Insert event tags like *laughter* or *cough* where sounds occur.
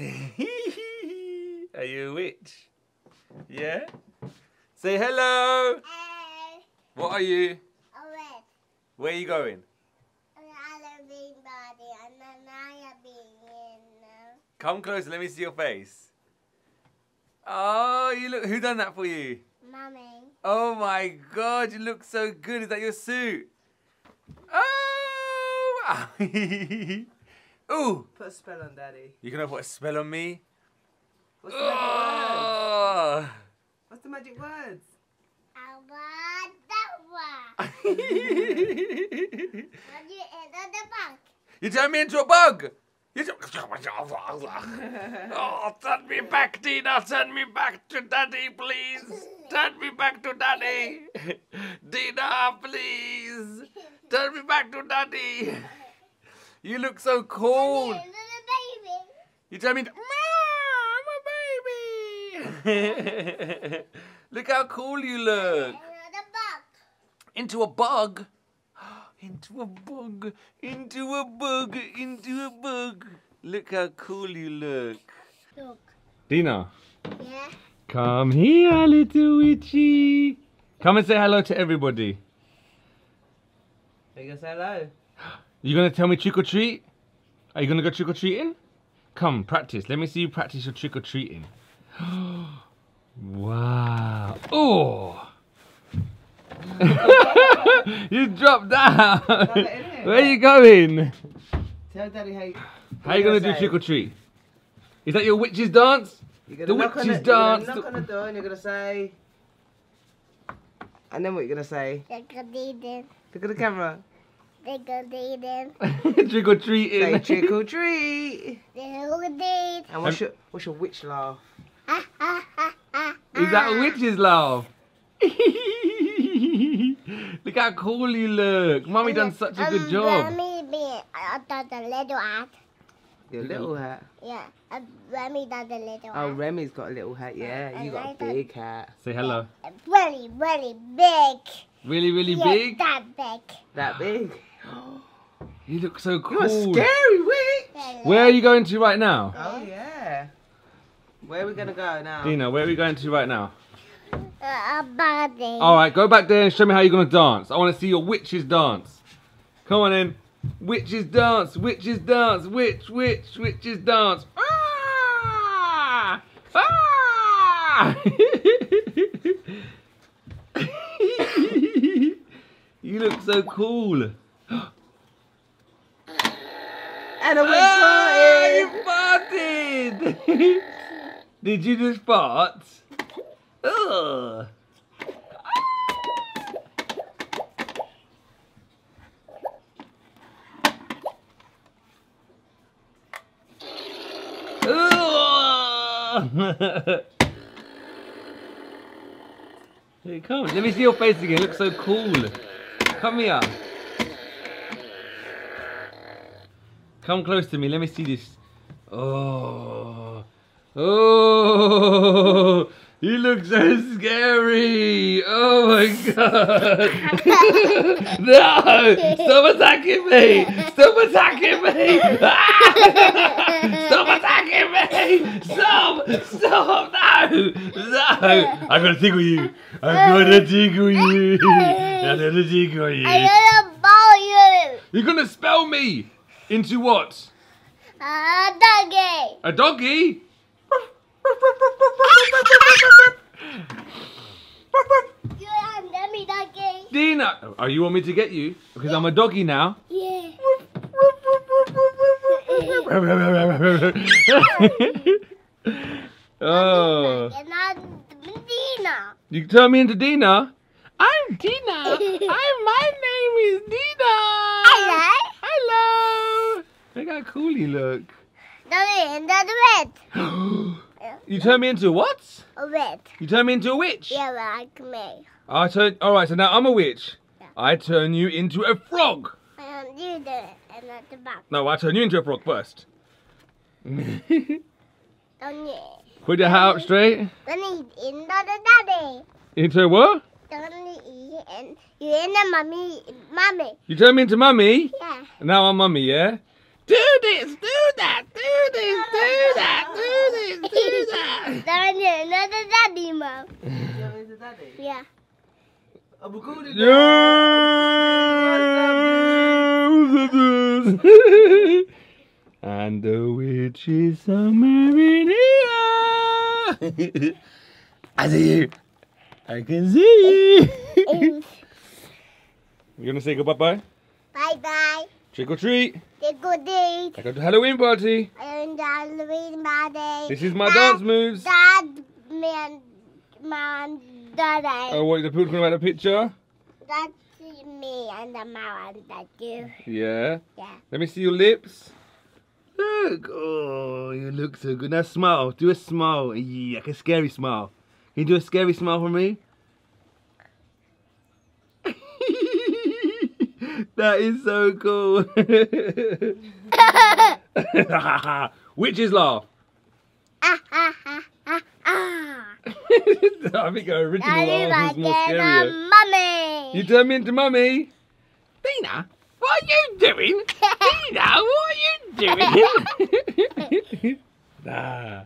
*laughs* Are you a witch? Yeah? Say hello! Hey, What are you? alright. Where are you going? Another being body, another being in. Come close, let me see your face. Oh, you look. Who done that for you? Mommy. Oh my god, you look so good. Is that your suit? Oh! *laughs* Ooh! Put a spell on Daddy. You gonna put a spell on me? What's the magic words? Oh! What's the magic words? Abadabra. *laughs* When you enter the bank, you turned me into a bug! You tu- oh, turn me back, Dina! Turn me back to Daddy, please! Turn me back to Daddy! *laughs* Dina, please! Turn me back to Daddy! You look so cool! you enter the baby. You tell me, "Ma, I'm a baby. *laughs* look how cool you look. Into a bug. *gasps* Into a bug. Into a bug. Into a bug. Look how cool you look. Look. Dina, Yeah. come here, little witchy. Come and say hello to everybody. Are you gonna say hello? You gonna tell me trick or treat? Are you gonna go trick or treating? Come, practice. Let me see you practice your trick or treating. *gasps* wow. Oh. *laughs* you dropped that. it. Where are you going? Tell Daddy how you. How are you gonna do trick or treat? Is that your witch's dance? You're gonna The witch's the, you're gonna dance. knock on the door and you're gonna say. And then what you're gonna say? They could eat them. Look at the camera. They could eat them. trick or Say treating. *laughs* trick or treat. They could eat. And what's your what's your witch laugh? Ha ha ha ha. Is that a witch's laugh? *laughs* look how cool you look. Mummy done such a good Um, job. Let me be uh, the, the little hat. Your little hat. Yeah. Uh, let me do the little Oh, hat. Remy's got a little hat. Yeah, I you got a big hat. Say hello. Really, really big. Really, really yeah, big? That big. That big. You look so You're cool. a scary witch. Where are you going to right now? Oh yeah. Where are we gonna go now? Dina, where are we going to right now? Uh, a body. Alright, go back there and show me how you're going to dance. I want to see your witch's dance. Come on in. Witch's dance, witch's dance, witch, witch, witch's dance. Ah! Ah! *laughs* you look so cool. And a witch Ah, you farted. *laughs* Did you just fart? Ugh. *laughs* Here, come. Let me see your face again. It looks so cool. Come here. Come close to me. Let me see this. Oh. Oh. You look so scary. Oh my god. *laughs* no. Stop attacking me. Stop attacking me. *laughs* Stop attacking me. Stop. Stop. No. No. I'm going to tickle you. I'm going to tickle you. I'm going to tickle you. I'm gonna ball you. You're going to spell me into what? A doggy. A doggy? You are doggy. Dina! Oh, you want me to get you? Because I'm a doggy now. Yeah. *laughs* oh. Dina. You turn me into Dina? I'm Dina. *laughs* I'm, my name is Dina. How cool you look. Red, the red. you turn me into what? A red. You turn me into a witch? Yeah, like me. I turn. All right. So now I'm a witch. Yeah. I turn you into a frog. And you do it, and the back. No, I turn you into a frog first. *laughs* Don't you? Put your hat up straight. Don't eat in the daddy. Into what? Don't eat and you in the mommy, mommy. You turn me into mummy. Yeah. Now I'm mummy, yeah? Do this, do that, do this, do that, do this, do that. *laughs* There's another daddy, Mom. There is *laughs* daddy? Yeah. Yeah. *laughs* and the witch is somewhere in here. I see you. I can see you. You're going to say goodbye? bye. Bye-bye. Trick or treat. The good day. I got the Halloween party. And Halloween party. This is my Dad, dance moves. Dad, man, man, daddy. Oh, what, the people talking about the picture? That's me and the mom and you. Yeah. Yeah. Let me see your lips. Look. Oh, you look so good. Now smile. Do a smile. Yeah, like a scary smile. Can you do a scary smile for me? That is so cool. *laughs* Witches laugh. *laughs* I think our original Daddy, laugh was more like, scarier. Mommy. You turn me into mummy. Dina, what are you doing? *laughs* Dina, what are you doing? nah.